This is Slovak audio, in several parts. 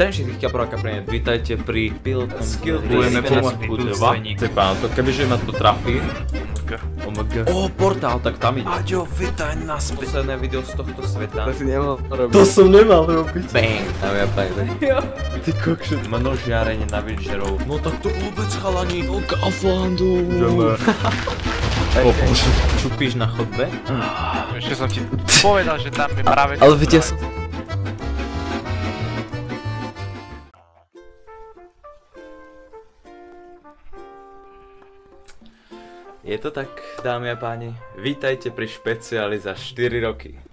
Zdravím všetkých kaprov a kaprenie, vítajte pri pilotnom Skill Budeme. Ty pán, to kebyže ma to trafí. OMG. Ó, portál, tak tam ide. Aďo, vitaj naspäť. Posledné video z tohto sveta. To si nemal robiť. To som nemal robiť. Bang, tam ja pajde. Ty kokšet. Množiarenie na Witcherov. No tak to vôbec chalani. No Kauflandu. O bože. Čupíš na chodbe? Ešte som ti povedal, že tam je práve... Ale vidia som... Je to tak, dámy a páni. Vítajte pri špeciáli za 4 roky.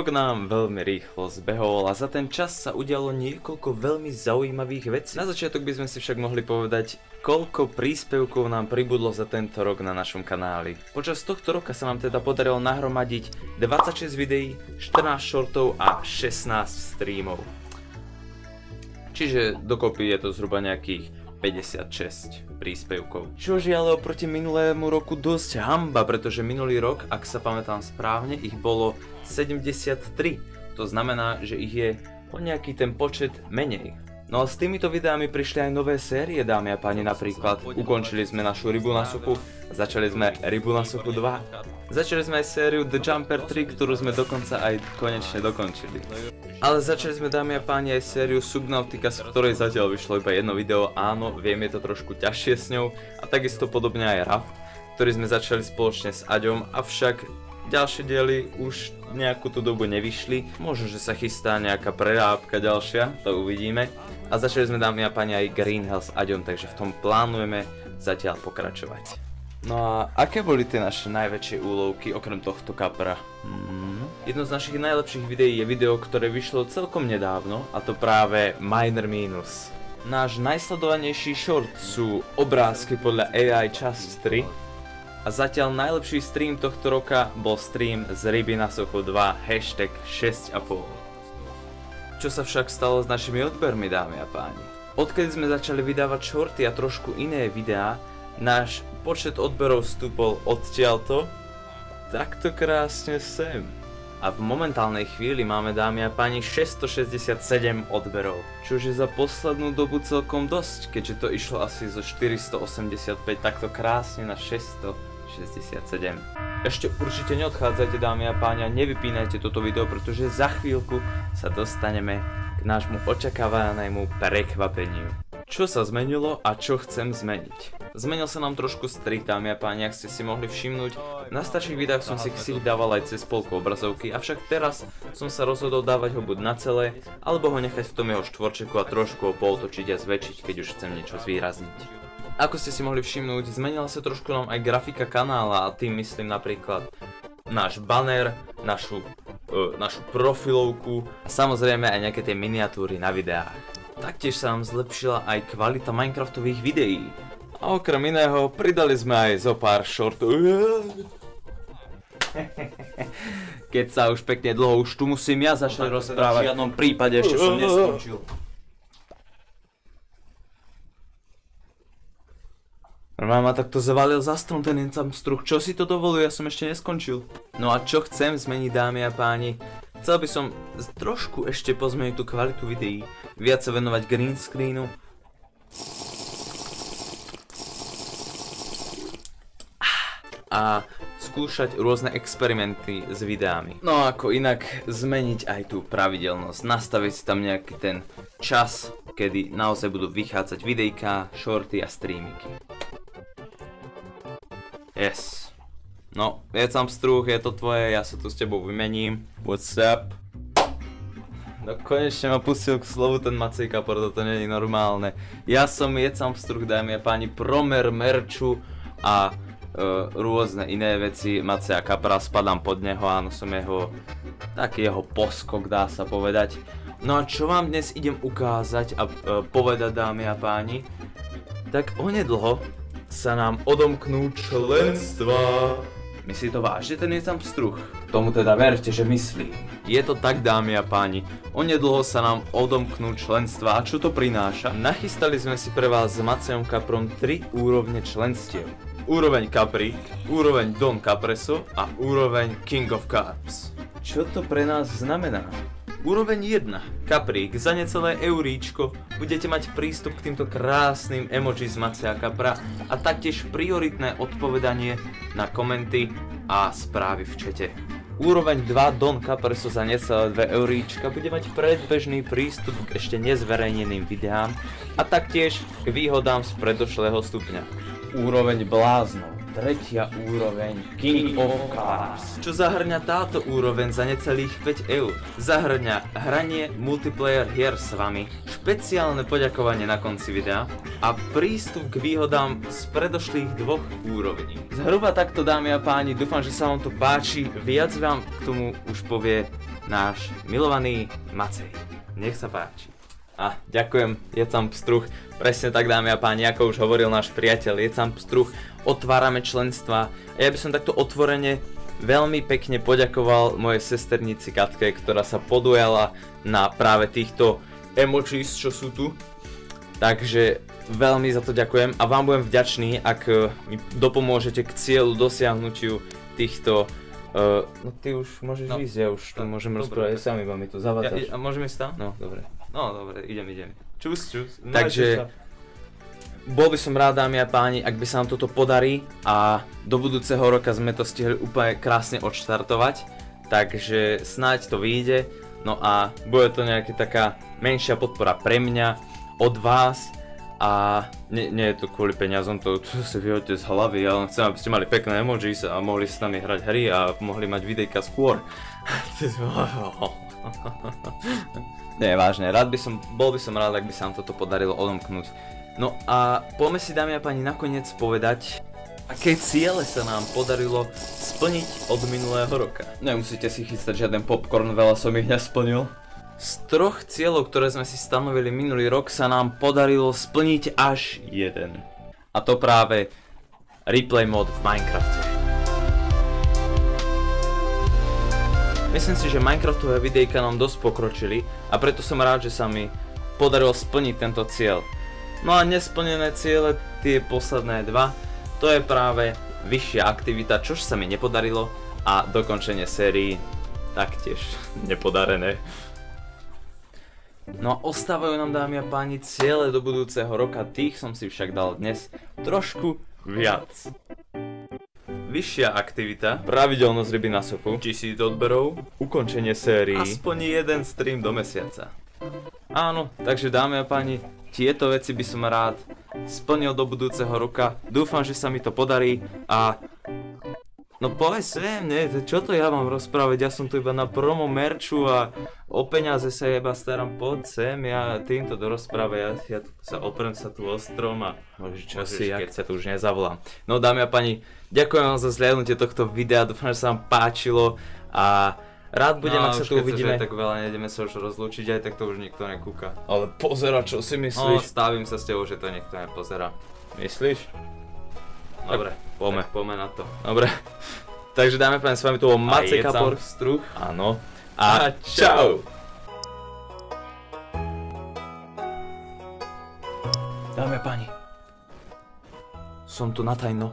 Rok nám veľmi rýchlo zbehol a za ten čas sa udialo niekoľko veľmi zaujímavých vecí. Na začiatok by sme si však mohli povedať, koľko príspevkov nám pribudlo za tento rok na našom kanáli. Počas tohto roka sa nám teda podarilo nahromadiť 26 videí, 14 shortov a 16 streamov. Čiže dokopy je to zhruba nejakých 56 príspevkov. Čož je ale oproti minulému roku dosť hamba, pretože minulý rok, ak sa pamätám správne, ich bolo 73. To znamená, že ich je o nejaký ten počet menej. No a s týmito videami prišli aj nové série, dámy a páni, napríklad ukončili sme našu rybu na suchu, začali sme rybu na suchu 2. Začali sme aj sériu The Jumper 3, ktorú sme dokonca aj konečne dokončili. Ale začali sme dámy a páni aj sériu Subnautica, z ktorej zatiaľ vyšlo iba jedno video, áno, viem je to trošku ťažšie s ňou a takisto podobne aj Raft, ktorý sme začali spoločne s Aďom, avšak ďalšie diely už nejakú tú dobu nevyšli, možno, že sa chystá nejaká prerábka ďalšia, to uvidíme. A začali sme dámy a páni aj Green Hell s Aďom, takže v tom plánujeme zatiaľ pokračovať. No a aké boli tie naše najväčšie úlovky okrem tohto kapra? Hmm. Jedno z našich najlepších videí je video, ktoré vyšlo celkom nedávno a to práve Miner Minus. Náš najsledovanejší short sú obrázky podľa AI časť 3 a zatiaľ najlepší stream tohto roka bol stream z Ryby na Sochu 2 hashtag 6,5. Čo sa však stalo s našimi odbermi dámy a páni? Odkedy sme začali vydávať shorty a trošku iné videá, náš počet odberov stúpol odtiaľto takto krásne sem. A v momentálnej chvíli máme dámy a páni 667 odberov, čo je za poslednú dobu celkom dosť, keďže to išlo asi zo 485 takto krásne na 667. Ešte určite neodchádzajte dámy a páni a nevypínajte toto video, pretože za chvíľku sa dostaneme k nášmu očakávanému prekvapeniu. Čo sa zmenilo a čo chcem zmeniť? Zmenil sa nám trošku strik, dámy a páni, ak ste si mohli všimnúť. Na starších videách som si ksich dával aj cez polku obrazovky, avšak teraz som sa rozhodol dávať ho buď na celé, alebo ho nechať v tom jeho štvorčeku a trošku ho pootočiť a zväčšiť, keď už chcem niečo zvýrazniť. Ako ste si mohli všimnúť, zmenila sa trošku nám aj grafika kanála a tým myslím napríklad náš banner, našu, uh, našu profilovku a samozrejme aj nejaké tie miniatúry na videách. Taktiež sa nám zlepšila aj kvalita Minecraftových videí. A okrem iného pridali sme aj zo pár shortov. Keď sa už pekne dlho, už tu musím ja začať rozprávať. V žiadnom prípade ešte som neskončil. Normálne ma takto zavalil za strom ten incam struh. Čo si to dovoluje? Ja som ešte neskončil. No a čo chcem zmeniť dámy a páni? Chcel by som trošku ešte pozmeniť tú kvalitu videí, viac sa venovať green screenu. A skúšať rôzne experimenty s videami. No ako inak zmeniť aj tú pravidelnosť, nastaviť si tam nejaký ten čas, kedy naozaj budú vychádzať videjka, shorty a streamiky. Yes. No, je tam struh, je to tvoje, ja sa tu s tebou vymením. What's up? No konečne ma pustil k slovu ten Macej Kapor, toto nie je normálne. Ja som Jecam Struh, dámy a páni, promer merču a e, rôzne iné veci. Maceja Kapra, spadám pod neho, áno, som jeho, taký jeho poskok, dá sa povedať. No a čo vám dnes idem ukázať a e, povedať, dámy a páni, tak onedlho sa nám odomknú členstva. Myslí to vážne ten je tam struh? Tomu teda verte, že myslí. Je to tak, dámy a páni. Onedlho sa nám odomknú členstva. A čo to prináša? Nachystali sme si pre vás s Macejom Kaprom 3 úrovne členstiev. úroveň Capri, úroveň Don Capreso a úroveň King of Carbs. Čo to pre nás znamená? Úroveň 1. Kaprík, za necelé euríčko budete mať prístup k týmto krásnym emoji z Macia Kapra a taktiež prioritné odpovedanie na komenty a správy v čete. Úroveň 2 Don Capreso za necelé 2 euríčka bude mať predbežný prístup k ešte nezverejneným videám a taktiež k výhodám z predošlého stupňa. Úroveň bláznov, tretia úroveň King of Cars. Čo zahrňa táto úroveň za necelých 5 eur? Zahrňa hranie multiplayer hier s vami, špeciálne poďakovanie na konci videa a prístup k výhodám z predošlých dvoch úrovní. Zhruba takto dámy a páni, dúfam, že sa vám to páči, viac vám k tomu už povie náš milovaný Macej. Nech sa páči. A ďakujem, Jecam Pstruh. Presne tak dámy a páni, ako už hovoril náš priateľ Jecam Pstruh, otvárame členstva. A ja by som takto otvorene veľmi pekne poďakoval mojej sesternici Katke, ktorá sa podujala na práve týchto emojis, čo sú tu. Takže veľmi za to ďakujem a vám budem vďačný, ak eh, mi dopomôžete k cieľu dosiahnutiu týchto Uh, no ty už môžeš No. ísť, ja už tu No, môžem rozprávať sami, vám mi tu Ja, zavádzaš. a môžeme ísť tam? No, dobre. No dobre, idem, idem. Čus, čus. Takže bol by som rád, dámy a páni, ak by sa nám toto podarí a do budúceho roka sme to stihli úplne krásne odštartovať, takže snáď to vyjde, no a bude to nejaká taká menšia podpora pre mňa, od vás a nie, nie je to kvôli peniazom, to, to si vyhodte z hlavy, ja len chcem, aby ste mali pekné emojis a mohli s nami hrať hry a mohli mať videjka skôr. Nie, vážne, rád by som, bol by som rád, ak by sa nám toto podarilo odomknúť. No a poďme si dámy a páni nakoniec povedať, aké ciele sa nám podarilo splniť od minulého roka. Nemusíte si chystať žiaden popcorn, veľa som ich nesplnil. Z troch cieľov, ktoré sme si stanovili minulý rok, sa nám podarilo splniť až jeden. A to práve replay mod v Minecrafte. Myslím si, že Minecraftové videjka nám dosť pokročili a preto som rád, že sa mi podarilo splniť tento cieľ. No a nesplnené ciele, tie posledné dva, to je práve vyššia aktivita, čož sa mi nepodarilo a dokončenie sérií taktiež nepodarené. No a ostávajú nám dámy a páni ciele do budúceho roka, tých som si však dal dnes trošku viac. Vyššia aktivita, pravidelnosť ryby na sopu, tisíc odberov, ukončenie sérií, aspoň jeden stream do mesiaca. Áno, takže dámy a páni, tieto veci by som rád splnil do budúceho roka. Dúfam, že sa mi to podarí a... No povedz sem, ne, čo to ja mám rozprávať, ja som tu iba na promo merču a o peniaze sa iba starám, poď sem, ja týmto do rozpráve, ja, ja tu sa oprem sa tu o strom a môžeš čo si, keď sa tu už nezavolám. No dámy a páni, ďakujem vám za zhliadnutie tohto videa, dúfam, že sa vám páčilo a rád budem, ak sa tu uvidíme. tak veľa nejdeme sa už rozlúčiť, aj tak to už nikto nekúka. Ale pozera, čo si No, myslíš? stavím sa s tebou, že to nikto nepozerá. Myslíš? Dobre, poďme. Tak poďme na to. Dobre. Takže dáme páni, s vami tu bol Kapor. Struh. Áno. A A čau. Dámy a páni. Som tu na tajno.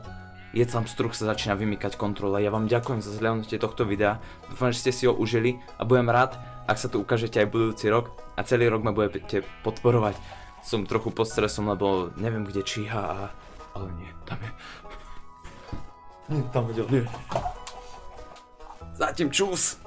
Jecam Struh sa začína vymykať kontrole. Ja vám ďakujem za zhľadnutie tohto videa. Dúfam, že ste si ho užili a budem rád, ak sa tu ukážete aj budúci rok a celý rok ma budete podporovať. Som trochu pod stresom, lebo neviem, kde číha a... Ale nie, tam je... Nie, tam